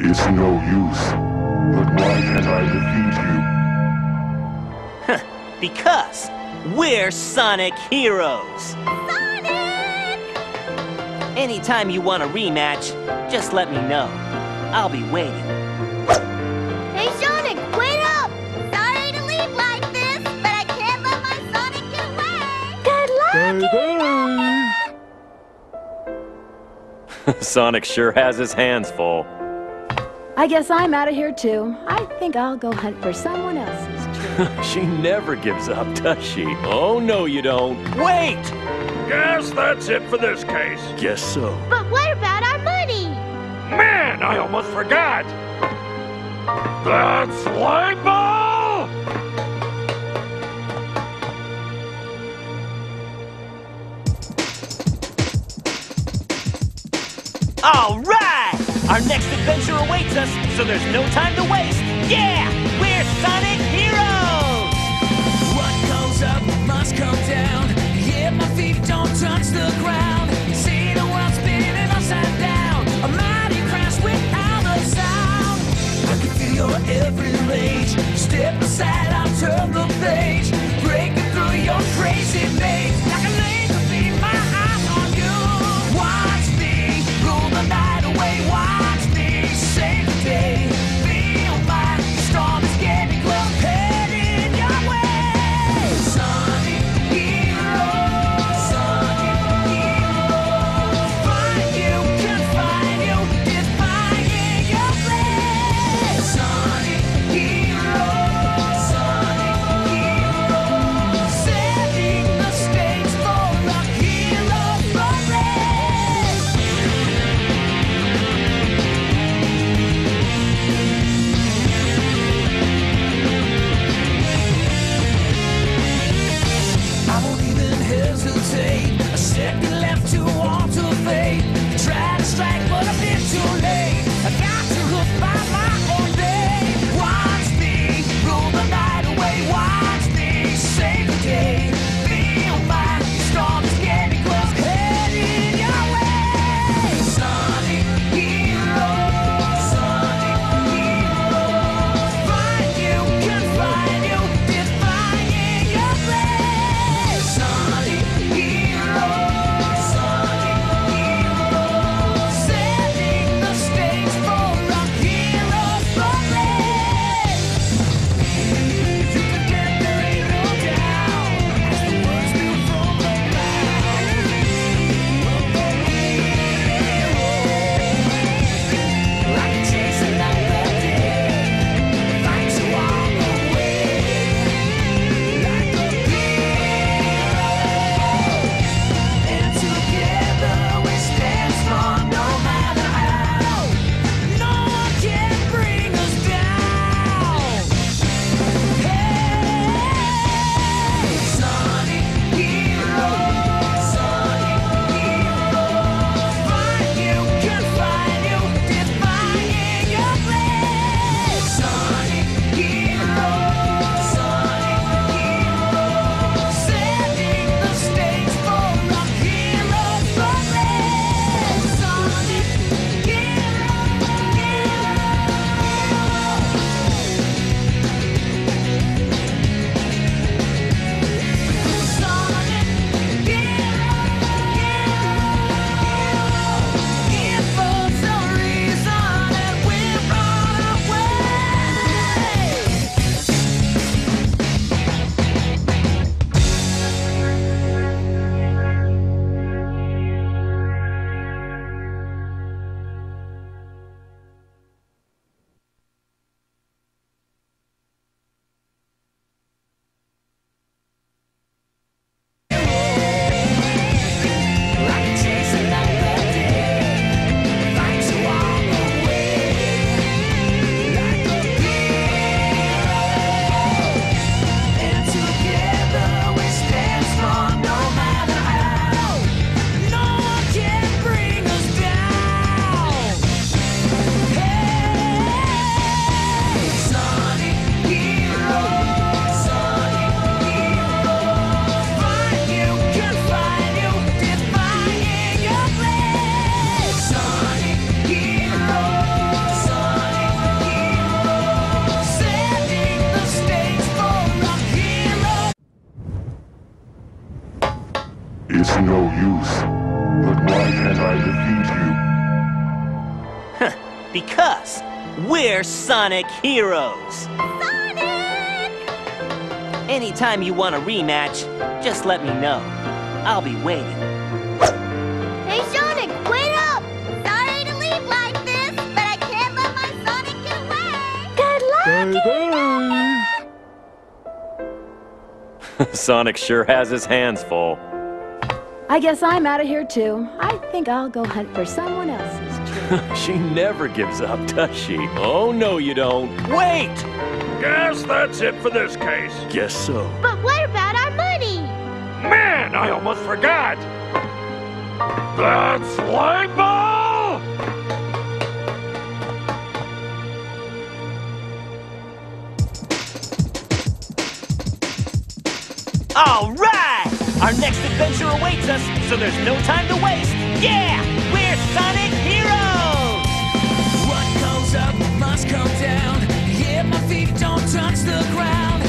It's no use. But why can't I defeat you? because we're Sonic Heroes. Sonic! Anytime you want a rematch, just let me know. I'll be waiting. Hey, Sonic, wait up! Sorry to leave like this, but I can't let my Sonic get away. Good luck, Sonic sure has his hands full. I guess I'm out of here too. I think I'll go hunt for someone else's tree. she never gives up, does she? Oh, no, you don't. Wait! Guess that's it for this case. Guess so. But what about our money? Man, I almost forgot. That's Slime Ball! All right! Our next adventure awaits us, so there's no time to waste. Yeah! We're Sonic Heroes! What goes up must come down. Yeah, my feet don't touch the ground. is no use. But why can't I defeat you? Huh, because we're Sonic Heroes! Anytime you want a rematch, just let me know. I'll be waiting. Hey, Sonic, wait up! Sorry to leave like this, but I can't let my Sonic get away! Good luck, bye, bye. Sonic sure has his hands full. I guess I'm out of here too. I think I'll go hunt for someone else's tree. She never gives up, does she? Oh, no, you don't. Wait! Guess that's it for this case. Guess so. But what about our money? Man, I almost forgot. That's slime ball! All right! Our next adventure awaits us, so there's no time to waste. Yeah! We're Sonic Heroes! What goes up must come down. Yeah, my feet don't touch the ground.